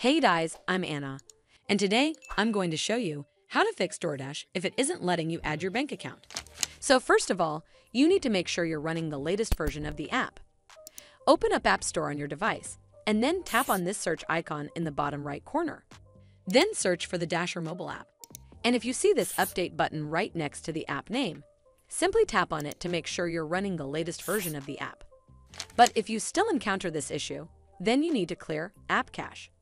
Hey guys, I'm Anna, and today I'm going to show you how to fix DoorDash if it isn't letting you add your bank account. So first of all, you need to make sure you're running the latest version of the app. Open up App Store on your device, and then tap on this search icon in the bottom right corner. Then search for the Dasher mobile app. And if you see this update button right next to the app name, simply tap on it to make sure you're running the latest version of the app. But if you still encounter this issue, then you need to clear App Cache.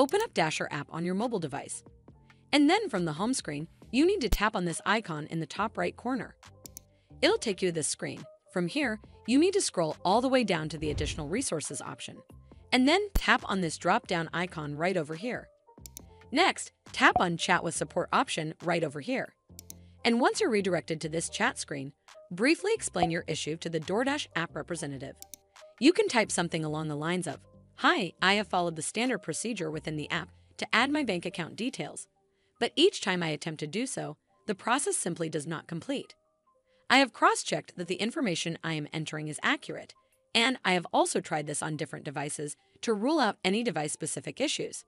Open up Dasher app on your mobile device. And then from the home screen, you need to tap on this icon in the top right corner. It'll take you to this screen. From here, you need to scroll all the way down to the Additional Resources option, and then tap on this drop-down icon right over here. Next, tap on Chat with Support option right over here. And once you're redirected to this chat screen, briefly explain your issue to the DoorDash app representative. You can type something along the lines of, Hi, I have followed the standard procedure within the app to add my bank account details, but each time I attempt to do so, the process simply does not complete. I have cross-checked that the information I am entering is accurate, and I have also tried this on different devices to rule out any device-specific issues.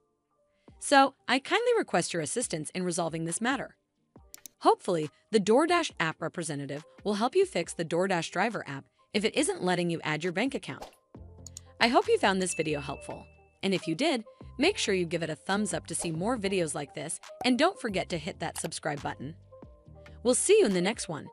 So, I kindly request your assistance in resolving this matter. Hopefully, the DoorDash app representative will help you fix the DoorDash driver app if it isn't letting you add your bank account. I hope you found this video helpful, and if you did, make sure you give it a thumbs up to see more videos like this, and don't forget to hit that subscribe button. We'll see you in the next one.